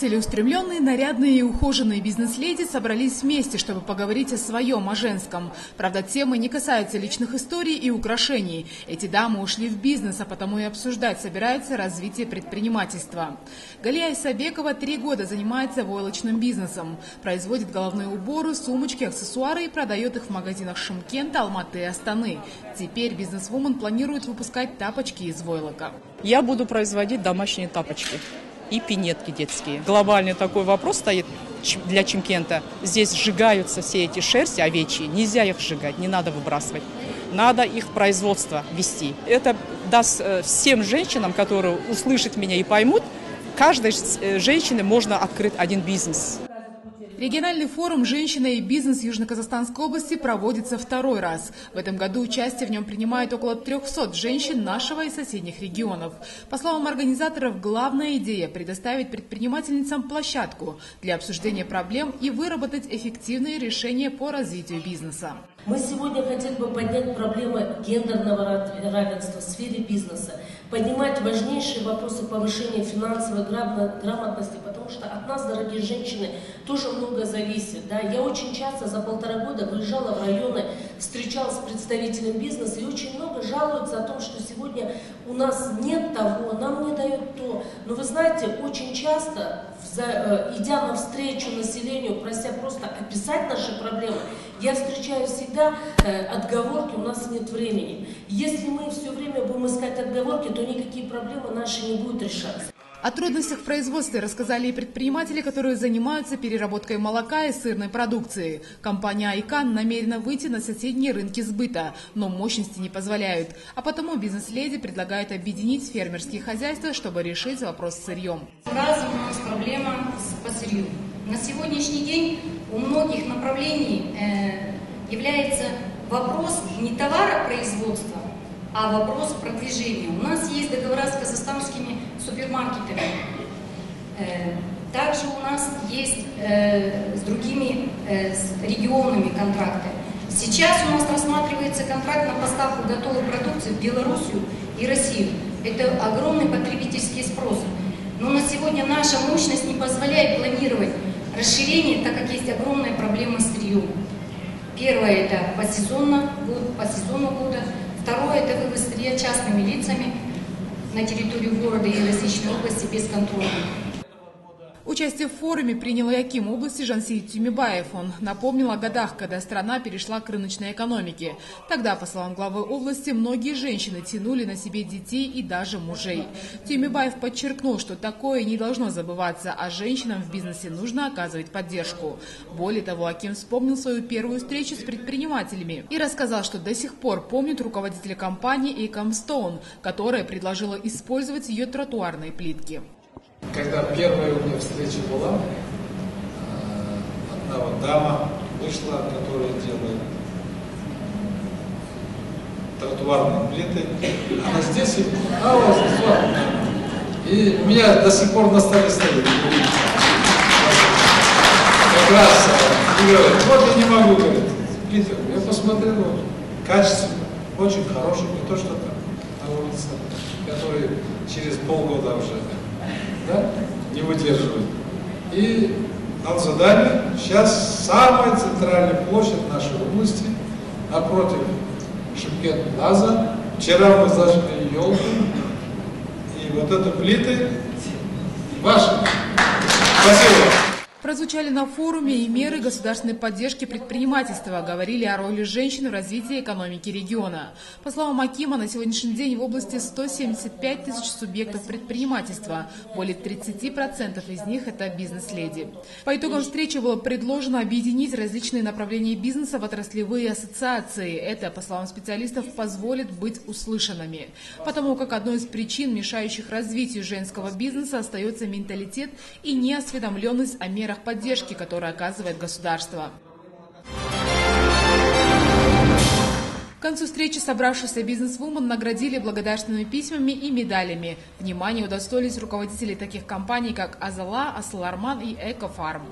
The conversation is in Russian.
Целеустремленные, нарядные и ухоженные бизнес-леди собрались вместе, чтобы поговорить о своем, о женском. Правда, темы не касаются личных историй и украшений. Эти дамы ушли в бизнес, а потому и обсуждать собираются развитие предпринимательства. Галия Исабекова три года занимается войлочным бизнесом. Производит головные уборы, сумочки, аксессуары и продает их в магазинах Шымкента, Алматы и Астаны. Теперь бизнесвумен планирует выпускать тапочки из войлока. Я буду производить домашние тапочки и пинетки детские. Глобальный такой вопрос стоит для Чемкента. Здесь сжигаются все эти шерсти овечьи. Нельзя их сжигать, не надо выбрасывать. Надо их производство вести. Это даст э, всем женщинам, которые услышат меня и поймут, каждой э, женщине можно открыть один бизнес. Региональный форум «Женщина и бизнес» Южно-Казахстанской области проводится второй раз. В этом году участие в нем принимает около 300 женщин нашего и соседних регионов. По словам организаторов, главная идея – предоставить предпринимательницам площадку для обсуждения проблем и выработать эффективные решения по развитию бизнеса. Мы сегодня хотели бы поднять проблемы гендерного равенства в сфере бизнеса, поднимать важнейшие вопросы повышения финансовой грамотности, потому что от нас, дорогие женщины, тоже много зависит. Да? Я очень часто за полтора года выезжала в районы, встречалась с представителем бизнеса, и очень много жалуются о том, что сегодня у нас нет того, нам не дают то. Но вы знаете, очень часто, идя навстречу населению, прося просто описать наши проблемы, я встречаю всегда э, отговорки, у нас нет времени. Если мы все время будем искать отговорки, то никакие проблемы наши не будут решаться. О трудностях в производстве рассказали и предприниматели, которые занимаются переработкой молока и сырной продукции. Компания «Айкан» намерена выйти на соседние рынки сбыта, но мощности не позволяют. А потому бизнес-леди предлагают объединить фермерские хозяйства, чтобы решить вопрос с сырьем. Сразу проблема с сырьем. На сегодняшний день у многих направлений э, является вопрос не товаропроизводства, а вопрос продвижения. У нас есть договора с казахстанскими супермаркетами. Э, также у нас есть э, с другими с регионами контракты. Сейчас у нас рассматривается контракт на поставку готовой продукции в Белоруссию и Россию. Это огромный потребительский спрос. Но на сегодня наша мощность не позволяет планировать расширение, так как есть огромная проблема с сырьем. Первое – это по сезону, по сезону года. Второе – это вывоз сырья частными лицами на территорию города и различной области без контроля. Участие в форуме принял и Аким области Жансит Тюмибаев. Он напомнил о годах, когда страна перешла к рыночной экономике. Тогда, по словам главы области, многие женщины тянули на себе детей и даже мужей. Тюмибаев подчеркнул, что такое не должно забываться, а женщинам в бизнесе нужно оказывать поддержку. Более того, Аким вспомнил свою первую встречу с предпринимателями и рассказал, что до сих пор помнит руководителя компании Экомстоун, которая предложила использовать ее тротуарные плитки. Когда первая у меня встреча была, э, одна вот дама вышла, которая делает тротуарные плиты. Она здесь, и, а у вас тротуар. И у меня до сих пор на столе стоит. Как раз говорит, вот я не могу, говорит, Питер, я посмотрел, вот, качественно, очень хороший, не то, что там на улице, который через полгода уже да, не выдерживает. И дал задание, сейчас самая центральная площадь нашей области, напротив Шимкент Плаза. Вчера мы зажгли елку, и вот это плиты ваши. Спасибо. Прозвучали на форуме и меры государственной поддержки предпринимательства, говорили о роли женщин в развитии экономики региона. По словам Акима, на сегодняшний день в области 175 тысяч субъектов предпринимательства, более 30% из них это бизнес-леди. По итогам встречи было предложено объединить различные направления бизнеса в отраслевые ассоциации. Это, по словам специалистов, позволит быть услышанными. Потому как одной из причин, мешающих развитию женского бизнеса, остается менталитет и неосведомленность о мерах мерах поддержки, которые оказывает государство. К концу встречи собравшихся бизнес-вумен наградили благодарственными письмами и медалями. Внимание удостоились руководители таких компаний, как Азала, Асларман и Экофарм.